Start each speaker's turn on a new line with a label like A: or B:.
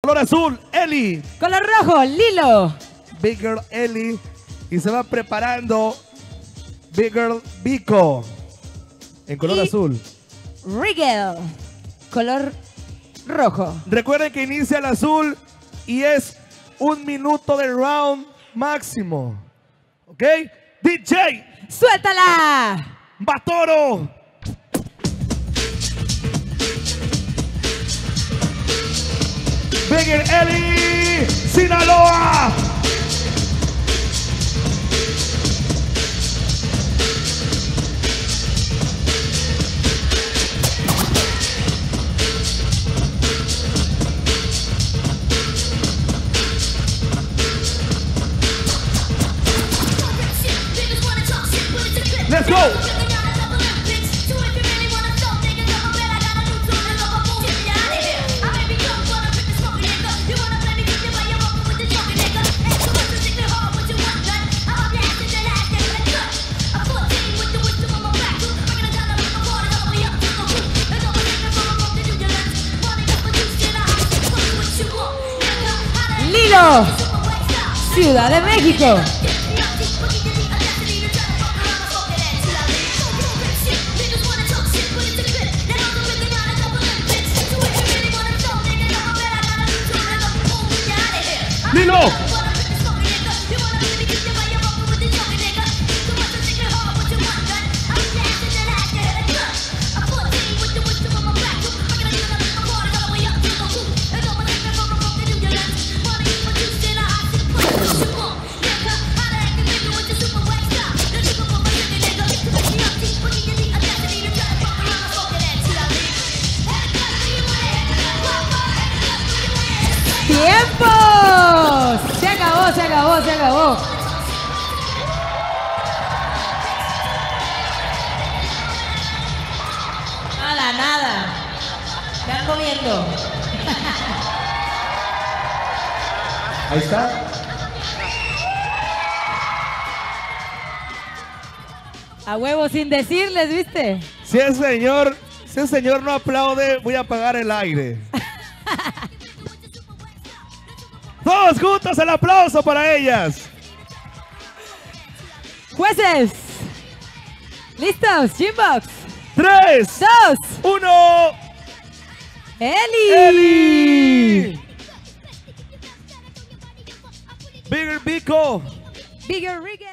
A: Color azul, Eli.
B: Color rojo, Lilo.
A: Big Girl Eli. Y se va preparando Big Girl Vico. En color
B: Y-
A: azul.
B: Rigel. Color rojo.
A: Recuerden que inicia el azul y es un minuto de round máximo. ¿Ok? DJ
B: ¡Suéltala!
A: Batoro. Sinaloa. Let's go.
B: Ciudad de México. Acabó, se acabó, se acabó. Nada, nada. Están comiendo.
A: Ahí está.
B: A huevo sin decirles, ¿viste?
A: Si el señor, si el señor no aplaude, voy a apagar el aire. Todos juntos el aplauso para ellas.
B: Jueces. ¿Listos? Gymbox.
A: Tres,
B: Dos.
A: uno.
B: Eli.
A: Eli. Bigger Bico.
B: Bigger Rigel.